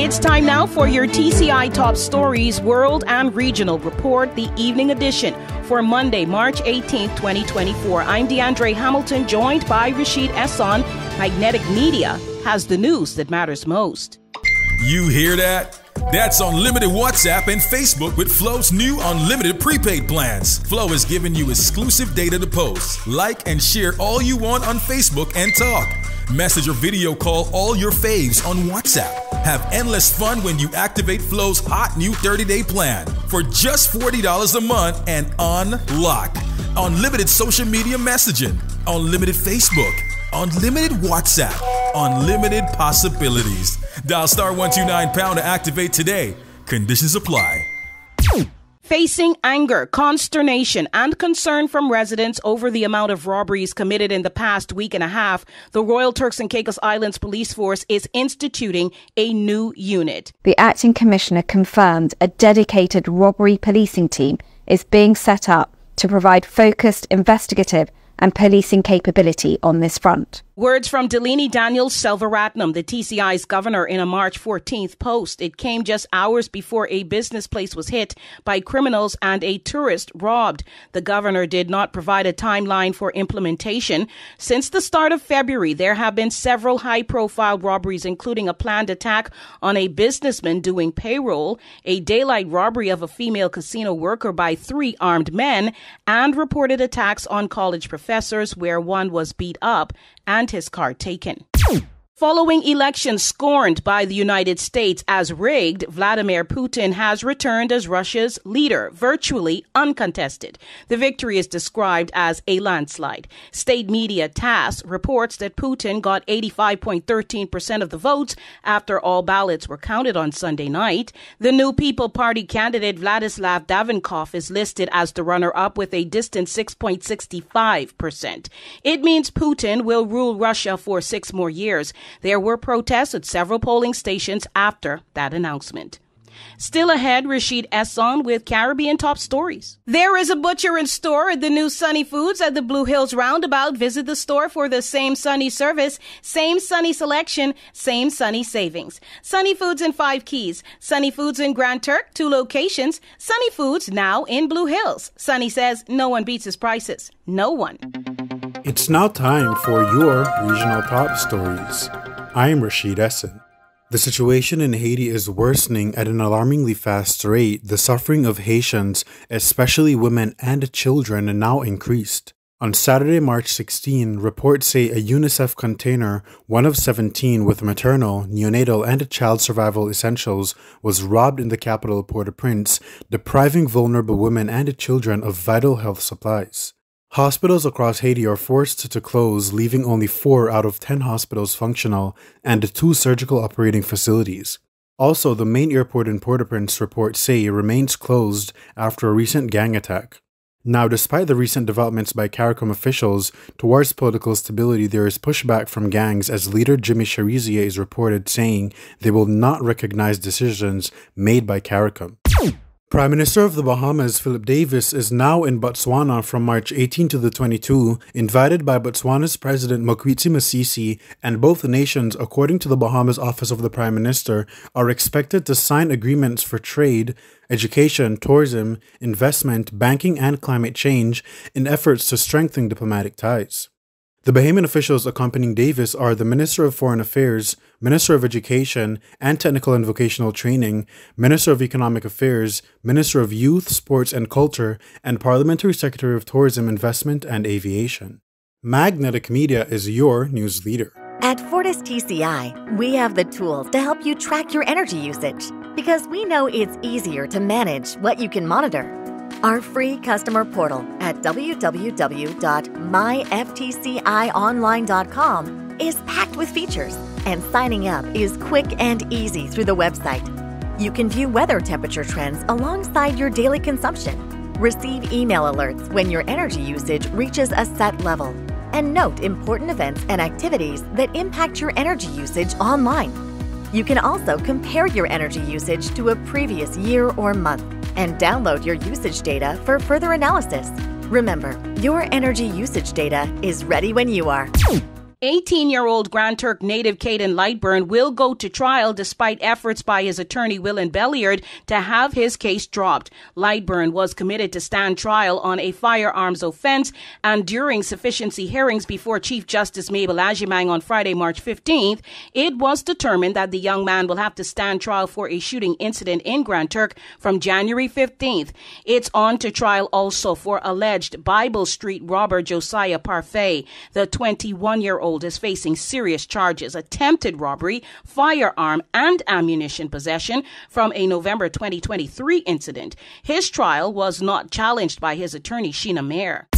It's time now for your TCI Top Stories World and Regional Report, the evening edition for Monday, March 18th, 2024. I'm DeAndre Hamilton, joined by Rashid Esson. Magnetic Media has the news that matters most. You hear that? That's unlimited WhatsApp and Facebook with Flow's new unlimited prepaid plans. Flow is giving you exclusive data to post, like, and share all you want on Facebook and talk. Message or video call all your faves on WhatsApp. Have endless fun when you activate Flow's hot new 30 day plan for just $40 a month and unlock unlimited social media messaging, unlimited Facebook, unlimited WhatsApp, unlimited possibilities. Dial star 129 pound to activate today. Conditions apply. Facing anger, consternation, and concern from residents over the amount of robberies committed in the past week and a half, the Royal Turks and Caicos Islands Police Force is instituting a new unit. The acting commissioner confirmed a dedicated robbery policing team is being set up to provide focused investigative and policing capability on this front. Words from Dileeni Daniels Selvaratnam, the TCI's governor, in a March 14th post. It came just hours before a business place was hit by criminals and a tourist robbed. The governor did not provide a timeline for implementation. Since the start of February, there have been several high profile robberies, including a planned attack on a businessman doing payroll, a daylight robbery of a female casino worker by three armed men, and reported attacks on college professors where one was beat up and his car taken. Following elections scorned by the United States as rigged, Vladimir Putin has returned as Russia's leader, virtually uncontested. The victory is described as a landslide. State media TASS reports that Putin got 85.13% of the votes after all ballots were counted on Sunday night. The New People Party candidate Vladislav Davankov is listed as the runner up with a distant 6.65%. It means Putin will rule Russia for six more years. There were protests at several polling stations after that announcement. Still ahead, Rashid Esson with Caribbean Top Stories. There is a butcher and store at the new Sunny Foods at the Blue Hills Roundabout. Visit the store for the same Sunny service, same Sunny selection, same Sunny savings. Sunny Foods in Five Cays, Sunny Foods in Grand Turk, two locations. Sunny Foods now in Blue Hills. Sunny says no one beats his prices. No one. It's now time for your regional top stories. I am Rashid Esson. The situation in Haiti is worsening at an alarmingly fast rate. The suffering of Haitians, especially women and children, now increased. On Saturday, March 16, reports say a UNICEF container, one of 17 with maternal, neonatal, and child survival essentials, was robbed in the capital Port au Prince, depriving vulnerable women and children of vital health supplies. Hospitals across Haiti are forced to close, leaving only four out of 10 hospitals functional and two surgical operating facilities. Also, the main airport in Port au Prince reports say remains closed after a recent gang attack. Now, despite the recent developments by CARICOM officials towards political stability, there is pushback from gangs as leader Jimmy Cherizier is reported saying they will not recognize decisions made by CARICOM. Prime Minister of the Bahamas Philip Davis is now in Botswana from March 18 to the 22, invited by Botswana's President Mokgweetsi Masisi, and both nations, according to the Bahamas Office of the Prime Minister, are expected to sign agreements for trade, education, tourism, investment, banking, and climate change in efforts to strengthen diplomatic ties. The Bahamian officials accompanying Davis are the Minister of Foreign Affairs, Minister of Education and Technical and Vocational Training, Minister of Economic Affairs, Minister of Youth, Sports and Culture, and Parliamentary Secretary of Tourism, Investment and Aviation. Magnetic Media is your news leader. At Fortis TCI, we have the tools to help you track your energy usage because we know it's easier to manage what you can monitor our free customer portal at www.myftcionline.com is packed with features, and signing up is quick and easy through the website. You can view weather temperature trends alongside your daily consumption, receive email alerts when your energy usage reaches a set level, and note important events and activities that impact your energy usage online. You can also compare your energy usage to a previous year or month and download your usage data for further analysis. Remember, your energy usage data is ready when you are. 18 year old Grand Turk native Caden Lightburn will go to trial despite efforts by his attorney Willen Belliard to have his case dropped. Lightburn was committed to stand trial on a firearms offense and during sufficiency hearings before Chief Justice Mabel Agyemang on Friday, March 15th, it was determined that the young man will have to stand trial for a shooting incident in Grand Turk from January 15th. It's on to trial also for alleged Bible Street robber Josiah Parfait. The 21 year old is facing serious charges attempted robbery, firearm, and ammunition possession from a November 2023 incident. His trial was not challenged by his attorney, Sheena Mayer.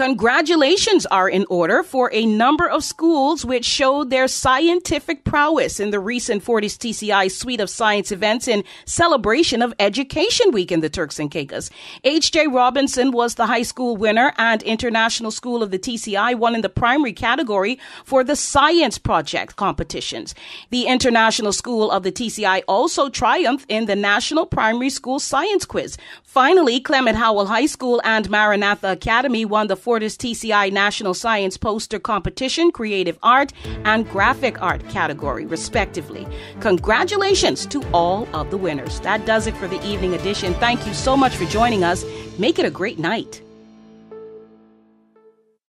Congratulations are in order for a number of schools which showed their scientific prowess in the recent Fortis TCI suite of science events in celebration of Education Week in the Turks and Caicos. H.J. Robinson was the high school winner and International School of the TCI won in the primary category for the science project competitions. The International School of the TCI also triumphed in the National Primary School Science Quiz. Finally, Clement Howell High School and Maranatha Academy won the Fortis TCI National Science Poster Competition, Creative Art, and Graphic Art category, respectively. Congratulations to all of the winners. That does it for the evening edition. Thank you so much for joining us. Make it a great night.